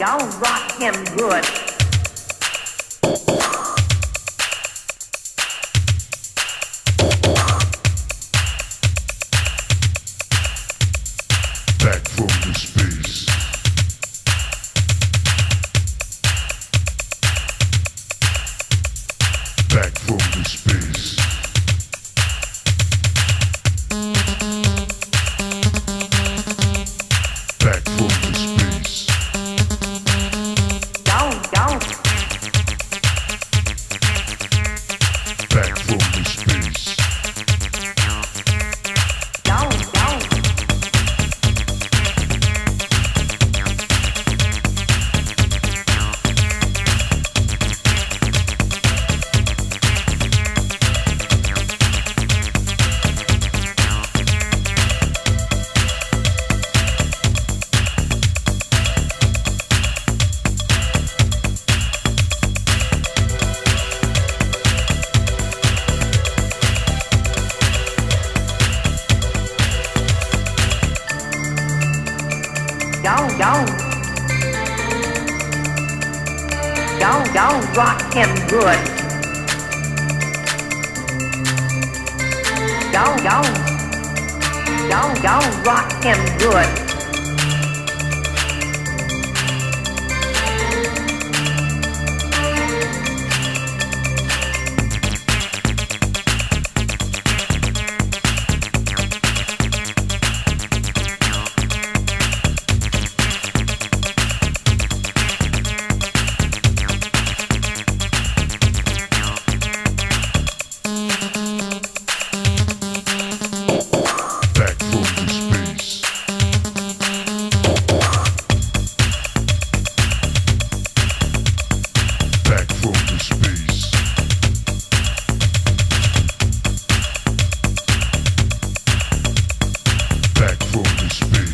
Y'all rock him good. Back from the space. Back from the space. Y'all, y'all. Rock him good. Y'all, y'all. Y'all, y'all rock him good. Space.